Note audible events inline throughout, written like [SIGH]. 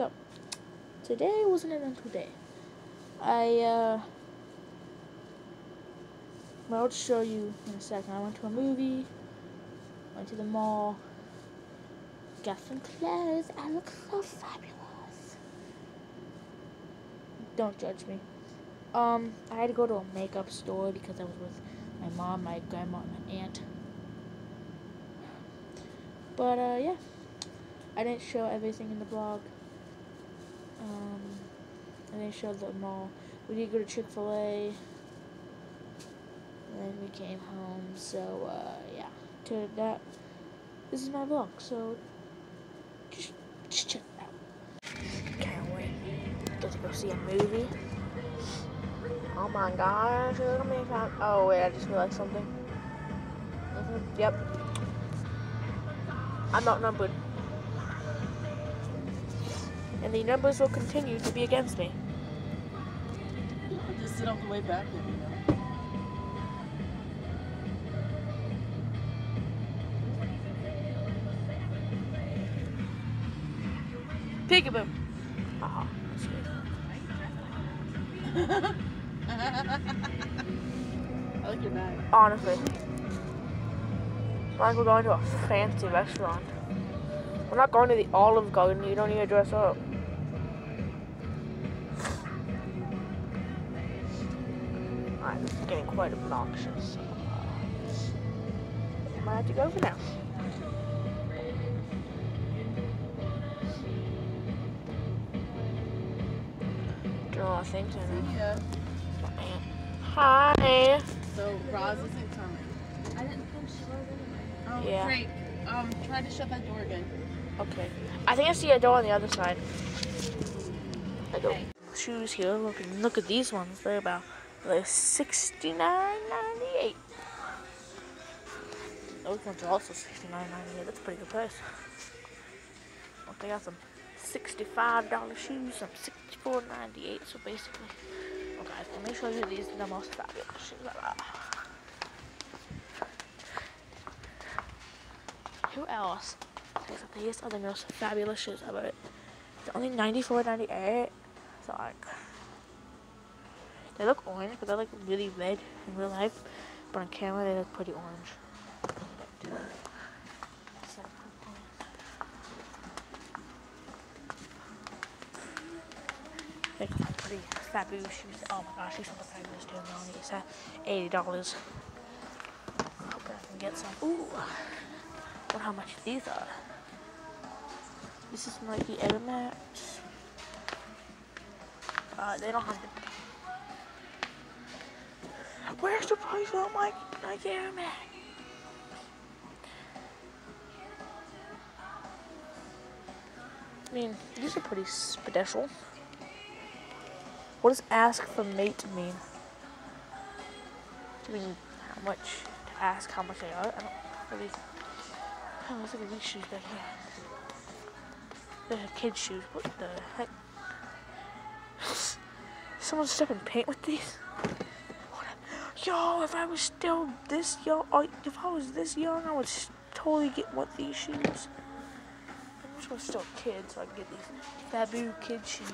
So, today was an eventful day. I, uh, well, I'll show you in a second. I went to a movie, went to the mall, got some clothes. I look so fabulous. Don't judge me. Um, I had to go to a makeup store because I was with my mom, my grandma, and my aunt. But, uh, yeah. I didn't show everything in the vlog. Um, I didn't show the mall. We did go to Chick-fil-A. Then we came home. So, uh, yeah. To that, this is my vlog. So, just, just check it out. Can't wait. To go see a movie. Oh my gosh. Oh, wait, I just realized something. Mm -hmm. Yep. I'm not outnumbered and the numbers will continue to be against me. Just sit on the way back there, you know. Peekaboo. Ah, Haha. [LAUGHS] I like your knife. Honestly. Like we're going to a fancy restaurant. We're not going to the Olive Garden. You don't need to dress up. I'm getting quite obnoxious. So, uh, might have to go for now. Draw things in Yeah. Hi. So Roz isn't coming. I didn't think she was anyway. Oh, Yeah. Frank, um, try to shut that door again. Okay. I think I see a door on the other side. I go. Okay. Shoes here. Look, look at these ones. They're about like sixty nine ninety eight. Those ones are also sixty nine ninety eight. That's a pretty good price. Well, they got some sixty five dollar shoes, some sixty four ninety eight. So basically, okay, let me show you these the most fabulous shoes. Who else? thinks that these are the most fabulous shoes ever. They're only ninety four ninety eight. So like. They look orange, but they're like really red in real life. But on camera, they look pretty orange. Some pretty fabulous shoes. Oh my gosh, these are the fabulous too. Now these are eighty dollars. Hope I can get some. Ooh, wonder how much these are. This is Nike Air Max. Uh, they don't have the Where's the price on my Nike Air Max? I mean, these are pretty special. What does ask for mate mean? I mean, how much to ask how much they are? I don't really. Oh, look at these shoes back here. They're kid shoes. What the heck? [LAUGHS] Someone stuck in paint with these? Yo, if I was still this young, oh, if I was this young, I would totally get one of these shoes. I wish I was still a kid so I could get these Babu kid shoes.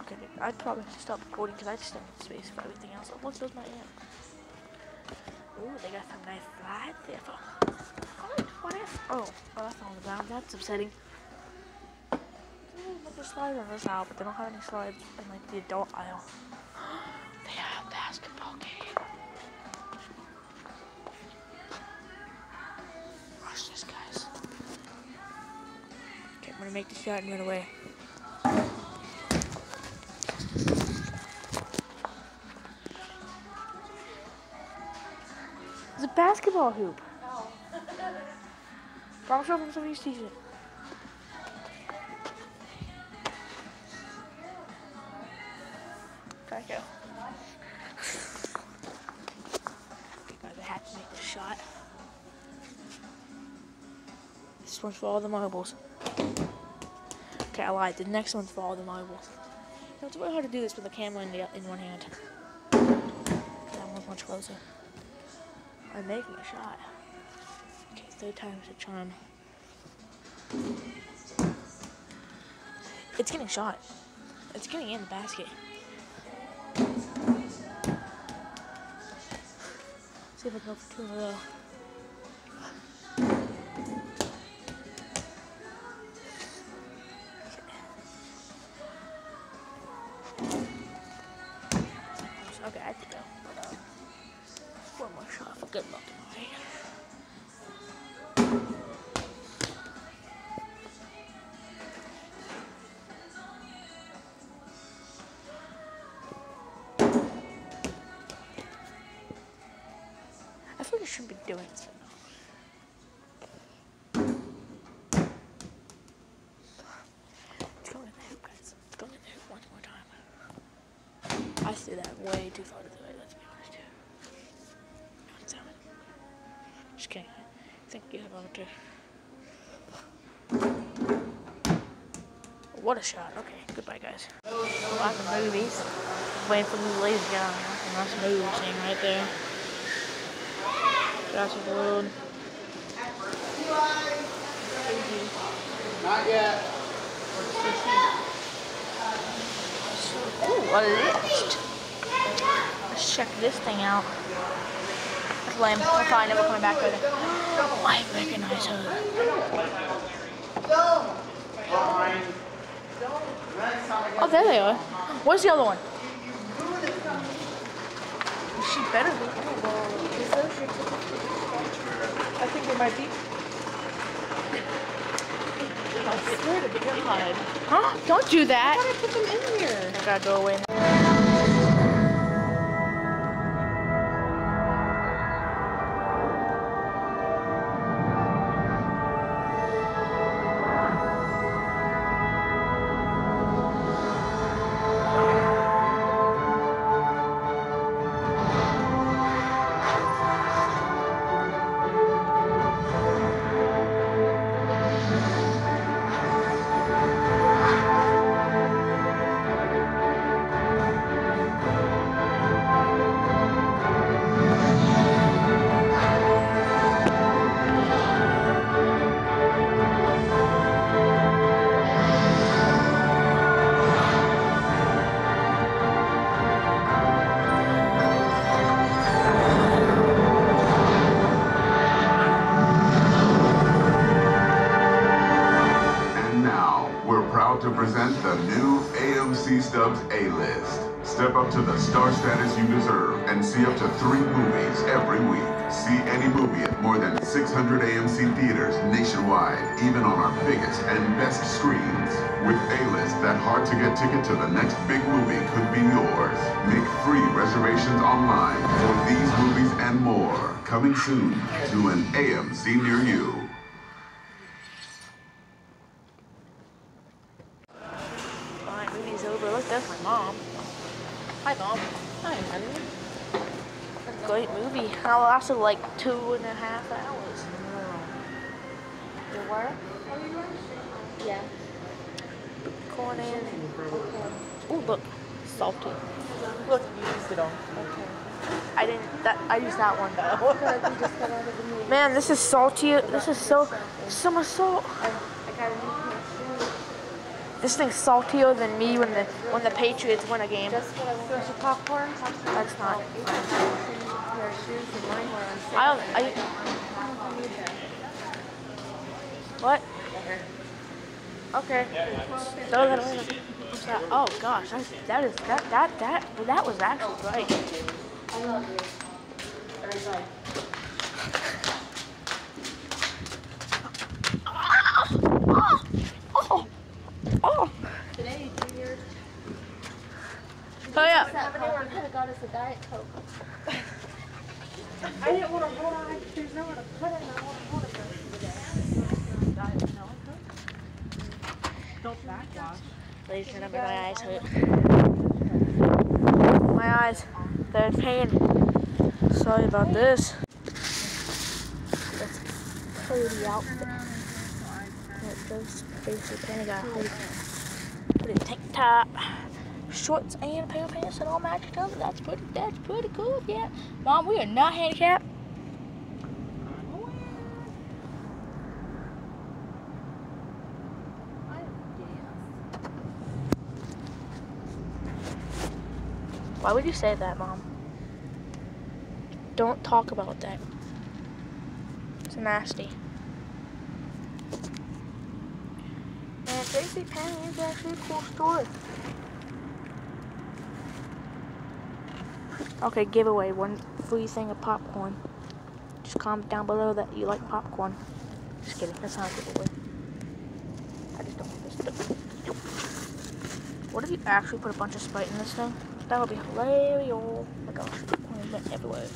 Okay, I'd probably stop recording because I just don't have space for everything else. Oh, look, there's my aunt. Ooh, they got some nice slides there for. What? Is? Oh, oh, that's on the ground. That's upsetting. Ooh, there's slides on this aisle, but they don't have any slides in like the adult aisle. They have a basketball game. Watch this, guys. Okay, I'm gonna make the shot and run away. It's a basketball hoop. Oh. Promise you from somebody's t-shirt. Thank you. Okay, One's for all the marbles. Okay, I lied. The next one's for all the marbles. You know, it's really hard to do this with a camera in, the, in one hand. That one's much closer. I'm making a shot. Okay, third time's a charm. It's getting shot. It's getting in the basket. See if I can go for two in a row. I think I shouldn't be doing right now. It's in the guys. It's going in the one more time. I threw that way too far to the right, let's be honest. No, it's. Just kidding. I think you have over. What a shot. Okay, goodbye, guys. Lots of movies. Waiting for the ladies to get on. And that's a movie scene right there. Jurassic World. Not yet. Ooh, a lift. Let's check this thing out. That's lame. I'm probably never coming back with it. [GASPS] I recognize her. Fine. Next time I Oh, there they are. Where's the other one? She better be. I think they might be. I swear to God. Huh? Don't do that. I put them in here. I gotta go away. Star status you deserve and see up to three movies every week. See any movie at more than 600 AMC theaters nationwide, even on our biggest and best screens. With A-List, that hard-to-get ticket to the next big movie could be yours. Make free reservations online for these movies and more. Coming soon to an AMC near you. Alright, movie's over. Look, that's my mom. Hi, mom. Hi, honey. Great It lasted like two and a half hours. You were? Yeah. Corn in. Ooh, look. Salty. Look, you used it on. I didn't, that, I used that one. I feel like we just got out of the movie. Man, this is salty. This is so, so much salt. I, I got a new pair of shoes. This thing's saltier than me when the when the Patriots win a game. Just what I want. Your popcorn? That's not. You. I don't. I. What? Okay. Throw that away. What's that? Oh gosh, that, that is that that that that was actually great. Oh, oh, oh. Today, New Year's. Oh yeah. That Coke could have got us a Diet Coke. I didn't want to hold on. There's nowhere to put it, and I want to hold it for today. Don't backwash. Ladies and gentlemen, my eyes hurt. My eyes, they're in pain. Sorry about this. That's goes basic kind of got. Put a tank top, shorts, and pair of pants and all matched up. That's pretty. That's pretty cool. Yeah, Mom, we are not handicapped. Why would you say that, Mom? Don't talk about that. It's nasty. And Tracy Penny is actually a cool story. Okay, giveaway. One free thing of popcorn. Just comment down below that you like popcorn. Just kidding. That's not a giveaway. I just don't want this stuff. What if you actually put a bunch of Sprite in this thing? That would be hilarious. Oh my gosh, everywhere.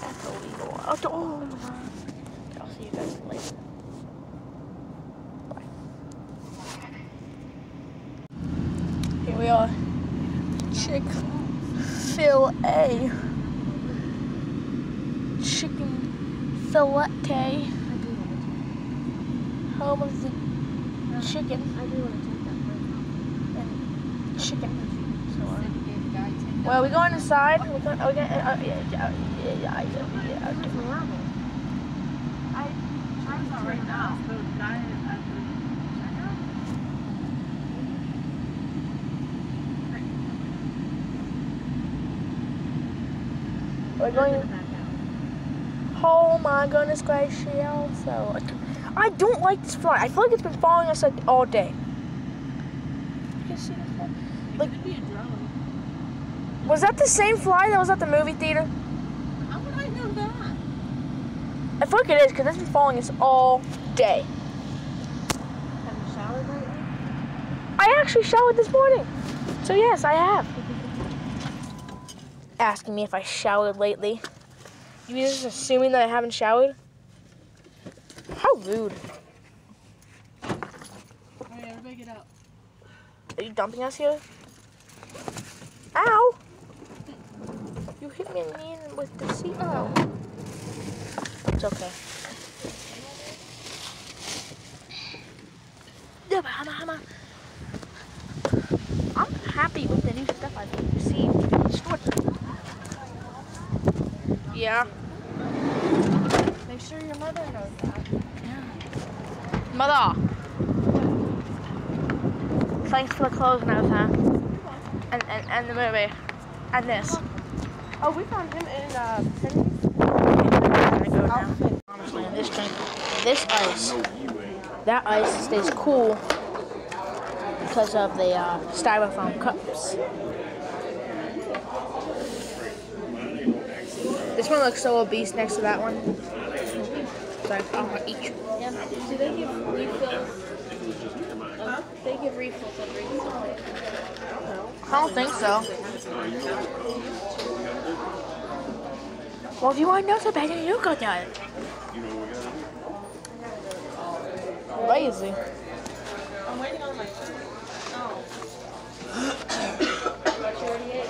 That's illegal. Oh, oh my god. I'll see you guys later. Bye. Here we are. Chick fil A. Chicken fillet. Home of the chicken I do want to take that break and chicken. Well, we going inside. We're going, we going, uh, yeah, yeah, yeah, yeah, yeah. right now. We're going. Oh my goodness gracious! So, I don't like this fly. I feel like it's been following us like all day. You can see this fly? Like- it could a drone. Was that the same fly that was at the movie theater? How would I know that? I feel like it is because it's been following us all day. Have you showered lately? I actually showered this morning. So yes, I have. [LAUGHS] Asking me if I showered lately. You just assuming that I haven't showered? How rude. Everybody get out. Are you dumping us here? Ow! You hit me in the knee with the seat. Oh. It's okay. Yeah, but Hama, Hama. I'm happy with the new stuff I've received in the store. Yeah. Make sure your mother knows that. Mother. Thanks for the clothes and everything. And, and, and the movie. And this. Oh, we found him in uh, Penney's I go now. outfit. Honestly, this drink, this ice, that ice stays cool because of the uh, styrofoam cups. This one looks so obese next to that one. So I- I'll have each. Yeah. Do they give refills? Uh, they give refills of refills. I don't think so. Well, if you want to know so bad, then you go down it. Lazy. I'm waiting on my food. But you already ate.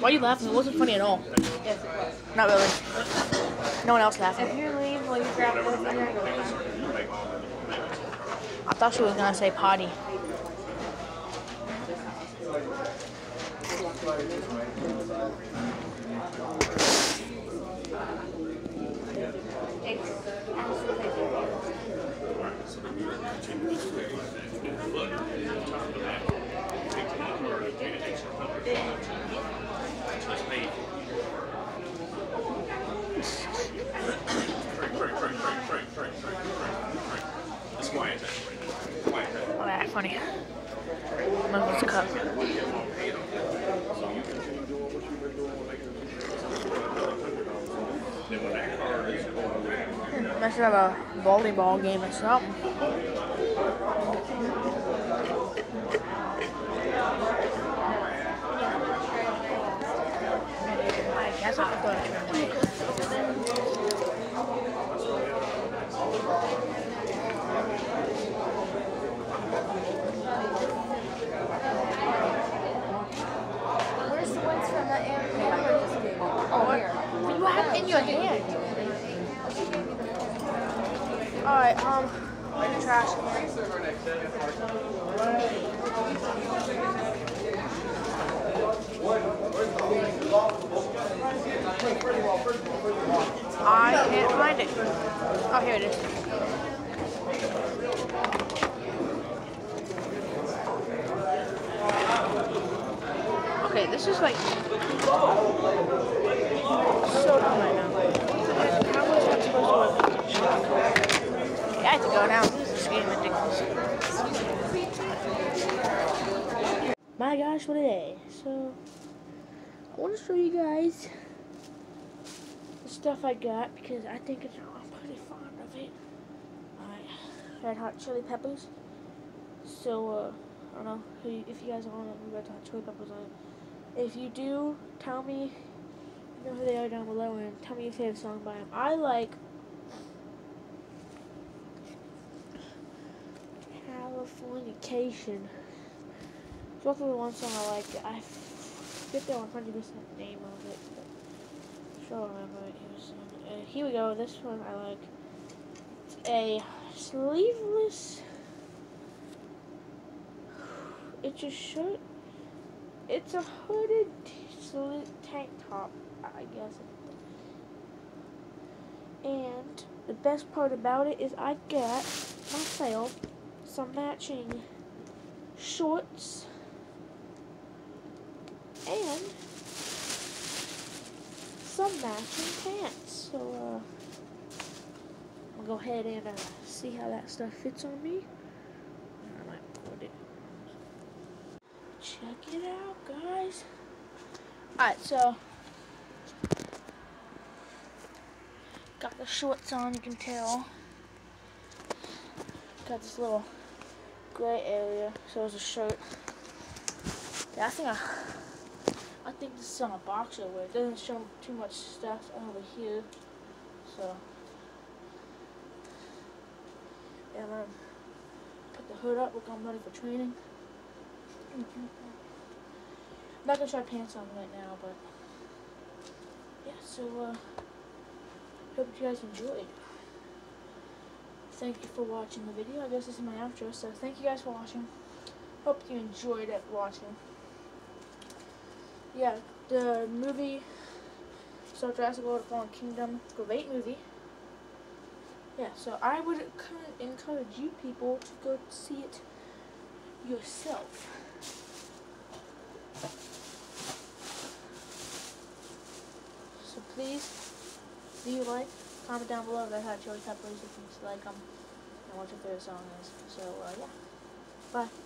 Why are you laughing? It wasn't funny at all. Yes, it was. Not really. No one else laughing. If you leave, will you grab this? I'm gonna go back. I thought she was gonna say potty. Oh, that's funny. Mother's cup. I should have a volleyball game or something. I go to tournament. Where's the ones from the hammer just gave me? Oh, here. But you have it in your hand. Alright, um, in the trash can. I can't find it. Oh, here it is. Okay, this is like so dumb right now. How was that supposed to work? I have to go now. This ridiculous. My gosh, what a day. So, I want to show you guys the stuff I got because I think it's, I'm pretty fond of it. Red Hot Chili Peppers. So, uh, I don't know if you guys want to Red Hot Chili Peppers on it. If you do, tell me you know who they are down below and tell me your favorite song by them. I like Californication. It's also the one song I like. I forget the 100% name of it, but sure remember it. He was on- uh, here we go. This one I like. It's a sleeveless. It's a shirt. It's a hooded tank top, I guess. And the best part about it is I got myself some matching shorts and some matching pants. So, uh, I'll go ahead and uh, see how that stuff fits on me. I might put it. Check it out, guys. Alright, so. Got the shorts on, you can tell. Got this little gray area, so it's a shirt. Yeah, I think I, I think this is on a boxer wear. It doesn't show too much stuff over here, so. Yeah, I'm um, gonna put the hood up. Look, I'm ready for training. Mm-hmm. I'm not gonna try pants on right now, but yeah. So uh, hope you guys enjoyed. Thank you for watching the video. I guess this is my outro. So thank you guys for watching. Hope you enjoyed it watching. Yeah, the movie So Jurassic World: Fallen Kingdom, great movie. Yeah, so I would encourage you people to go see it yourself. Please, leave a like, comment down below. Red Hot Chili Peppers if you like them, and what your favorite song is. So uh, yeah, bye.